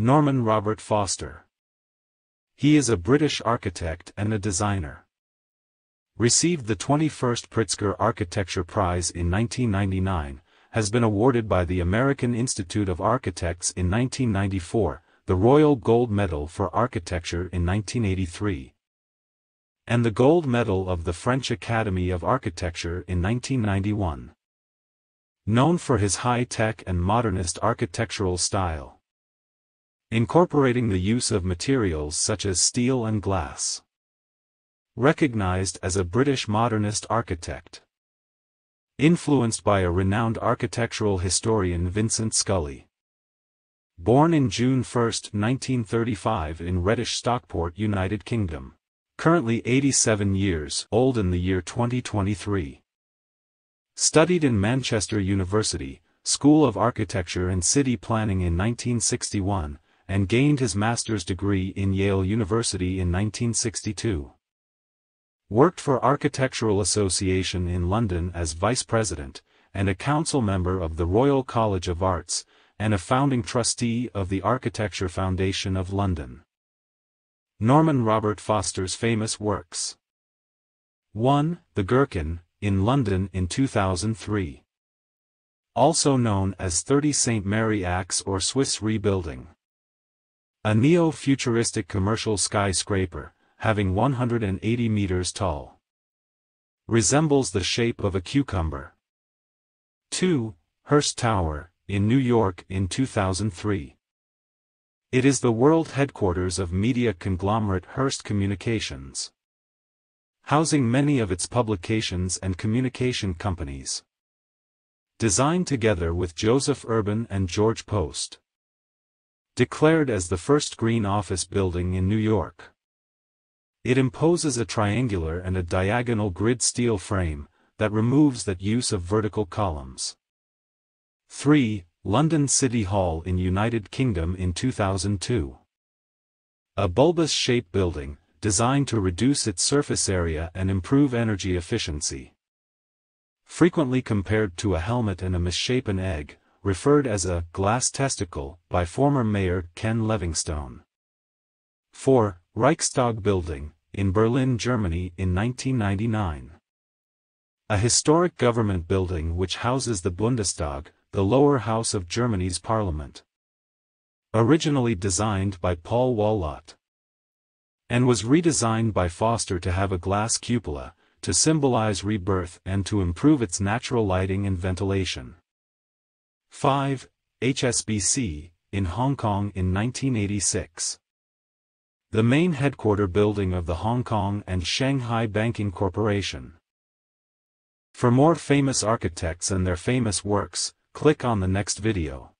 Norman Robert Foster. He is a British architect and a designer. Received the 21st Pritzker Architecture Prize in 1999, has been awarded by the American Institute of Architects in 1994, the Royal Gold Medal for Architecture in 1983, and the Gold Medal of the French Academy of Architecture in 1991. Known for his high-tech and modernist architectural style. Incorporating the use of materials such as steel and glass. Recognized as a British modernist architect. Influenced by a renowned architectural historian Vincent Scully. Born in June 1, 1935 in Reddish Stockport, United Kingdom. Currently 87 years old in the year 2023. Studied in Manchester University, School of Architecture and City Planning in 1961, and gained his master's degree in Yale University in 1962. Worked for Architectural Association in London as vice president, and a council member of the Royal College of Arts, and a founding trustee of the Architecture Foundation of London. Norman Robert Foster's famous works 1. The Gherkin, in London in 2003. Also known as 30 St. Mary Axe or Swiss Re Building. A neo-futuristic commercial skyscraper, having 180 meters tall. Resembles the shape of a cucumber. 2. Hearst Tower, in New York in 2003. It is the world headquarters of media conglomerate Hearst Communications. Housing many of its publications and communication companies. Designed together with Joseph Urban and George Post. Declared as the first green office building in New York. It imposes a triangular and a diagonal grid steel frame, that removes that use of vertical columns. 3. London City Hall in United Kingdom in 2002. A bulbous-shaped building, designed to reduce its surface area and improve energy efficiency. Frequently compared to a helmet and a misshapen egg, referred as a glass testicle by former mayor Ken Livingstone. 4. Reichstag Building, in Berlin, Germany in 1999. A historic government building which houses the Bundestag, the lower house of Germany's parliament. Originally designed by Paul Wallot. And was redesigned by Foster to have a glass cupola, to symbolize rebirth and to improve its natural lighting and ventilation. 5. HSBC, in Hong Kong in 1986. The main headquarter building of the Hong Kong and Shanghai Banking Corporation. For more famous architects and their famous works, Click on the next video.